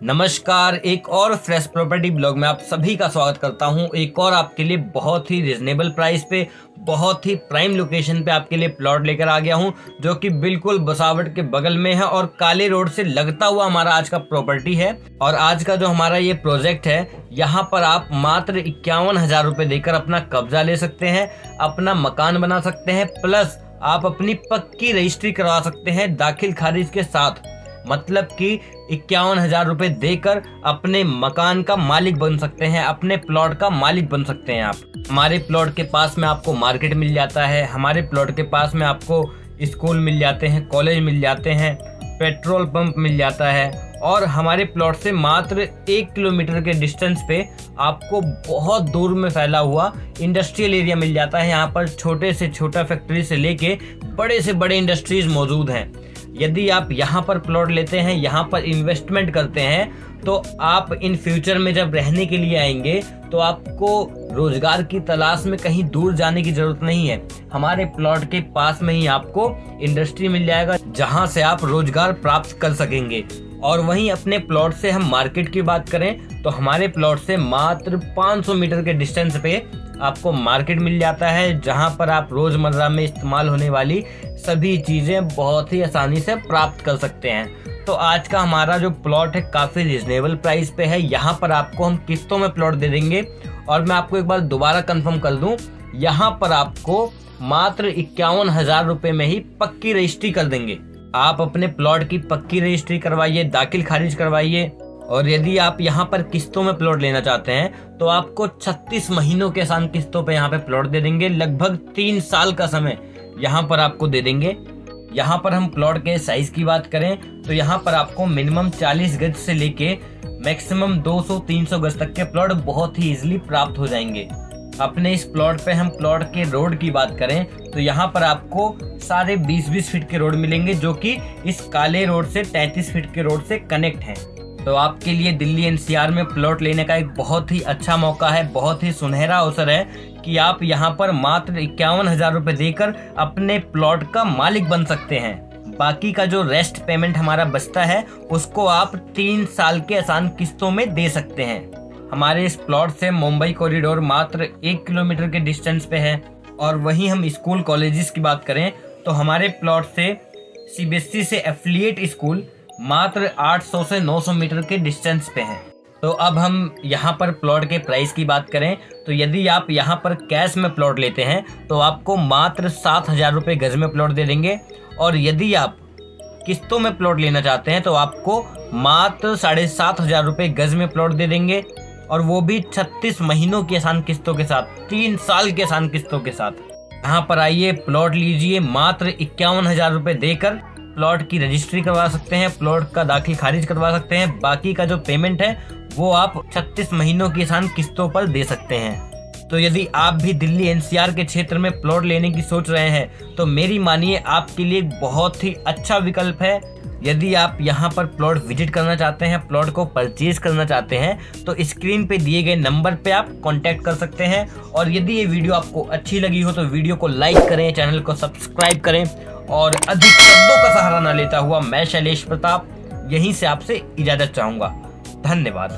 नमस्कार, एक और फ्रेश प्रॉपर्टी ब्लॉग में आप सभी का स्वागत करता हूँ। एक और आपके लिए बहुत ही रिजनेबल प्राइस पे, बहुत ही प्राइम लोकेशन पे आपके लिए प्लॉट लेकर आ गया हूँ, जो कि बिल्कुल बसावट के बगल में है और काले रोड से लगता हुआ हमारा आज का प्रॉपर्टी है। और आज का जो हमारा ये प्रोजेक्ट है, यहाँ पर आप मात्र इक्यावन हज़ार देकर अपना कब्जा ले सकते हैं, अपना मकान बना सकते हैं प्लस आप अपनी पक्की रजिस्ट्री करवा सकते हैं दाखिल खारिज के साथ। मतलब कि इक्यावन हज़ार रुपए देकर अपने मकान का मालिक बन सकते हैं, अपने प्लॉट का मालिक बन सकते हैं आप। हमारे प्लॉट के पास में आपको मार्केट मिल जाता है, हमारे प्लॉट के पास में आपको स्कूल मिल जाते हैं, कॉलेज मिल जाते हैं, पेट्रोल पंप मिल जाता है और हमारे प्लॉट से मात्र एक किलोमीटर के डिस्टेंस पे आपको बहुत दूर में फैला हुआ इंडस्ट्रियल एरिया मिल जाता है। यहाँ पर छोटे से छोटा फैक्ट्री से लेके बड़े से बड़े इंडस्ट्रीज़ मौजूद हैं। यदि आप यहाँ पर प्लॉट लेते हैं, यहाँ पर इन्वेस्टमेंट करते हैं तो आप इन फ्यूचर में जब रहने के लिए आएँगे तो आपको रोज़गार की तलाश में कहीं दूर जाने की ज़रूरत नहीं है। हमारे प्लॉट के पास में ही आपको इंडस्ट्री मिल जाएगा, जहाँ से आप रोज़गार प्राप्त कर सकेंगे। और वहीं अपने प्लॉट से हम मार्केट की बात करें तो हमारे प्लॉट से मात्र 500 मीटर के डिस्टेंस पे आपको मार्केट मिल जाता है, जहाँ पर आप रोज़मर्रा में इस्तेमाल होने वाली सभी चीज़ें बहुत ही आसानी से प्राप्त कर सकते हैं। तो आज का हमारा जो प्लॉट है, काफ़ी रिजनेबल प्राइस पे है। यहाँ पर आपको हम किस्तों में प्लॉट दे देंगे। और मैं आपको एक बार दोबारा कंफर्म कर दूँ, यहाँ पर आपको मात्र इक्यावन हज़ार रुपए में ही पक्की रजिस्ट्री कर देंगे। आप अपने प्लॉट की पक्की रजिस्ट्री करवाइए, दाखिल खारिज करवाइए। और यदि आप यहाँ पर किस्तों में प्लॉट लेना चाहते हैं तो आपको 36 महीनों के आसान किस्तों पे यहाँ पे प्लॉट दे देंगे। लगभग तीन साल का समय यहाँ पर आपको दे देंगे। यहाँ पर हम प्लॉट के साइज़ की बात करें तो यहाँ पर आपको मिनिमम 40 गज से लेके मैक्सिमम 200-300 गज तक के प्लॉट बहुत ही इजिली प्राप्त हो जाएँगे। अपने इस प्लॉट पे हम प्लॉट के रोड की बात करें तो यहाँ पर आपको सारे 20-20 फीट के रोड मिलेंगे, जो कि इस काले रोड से 33 फीट के रोड से कनेक्ट हैं। तो आपके लिए दिल्ली एनसीआर में प्लॉट लेने का एक बहुत ही अच्छा मौका है, बहुत ही सुनहरा अवसर है कि आप यहाँ पर मात्र इक्यावन हज़ार रूपए देकर अपने प्लॉट का मालिक बन सकते हैं। बाकी का जो रेस्ट पेमेंट हमारा बचता है, उसको आप तीन साल के आसान किस्तों में दे सकते हैं। हमारे इस प्लॉट से मुंबई कॉरिडोर मात्र एक किलोमीटर के डिस्टेंस पे है और वहीं हम स्कूल कॉलेजेस की बात करें तो हमारे प्लॉट से सीबीएसई e से एफिलिएट स्कूल मात्र 800 से 900 मीटर के डिस्टेंस पे है। तो अब हम यहाँ पर प्लॉट के प्राइस की बात करें तो यदि आप यहाँ पर कैश में प्लॉट लेते हैं तो आपको मात्र सात हज़ार रुपये गज में प्लॉट दे देंगे। और यदि आप किस्तों में प्लॉट लेना चाहते हैं तो आपको मात्र साढ़े सात हज़ार रुपये गज में प्लॉट दे देंगे। और वो भी 36 महीनों की आसान किस्तों के साथ, तीन साल की आसान किस्तों के साथ। यहाँ पर आइए, प्लॉट लीजिए, मात्र इक्यावन हज़ार रूपए देकर प्लॉट की रजिस्ट्री करवा सकते हैं, प्लॉट का दाखिल खारिज करवा सकते हैं, बाकी का जो पेमेंट है, वो आप 36 महीनों की आसान किस्तों पर दे सकते हैं। तो यदि आप भी दिल्ली एनसीआर के क्षेत्र में प्लॉट लेने की सोच रहे हैं तो मेरी मानिए आपके लिए बहुत ही अच्छा विकल्प है। यदि आप यहाँ पर प्लॉट विज़िट करना चाहते हैं, प्लॉट को परचेज करना चाहते हैं तो स्क्रीन पे दिए गए नंबर पे आप कांटेक्ट कर सकते हैं। और यदि ये वीडियो आपको अच्छी लगी हो तो वीडियो को लाइक करें, चैनल को सब्सक्राइब करें और अधिक शब्दों का सहारा न लेता हुआ मैं शैलेश प्रताप, यहीं से आपसे इजाज़त चाहूँगा। धन्यवाद।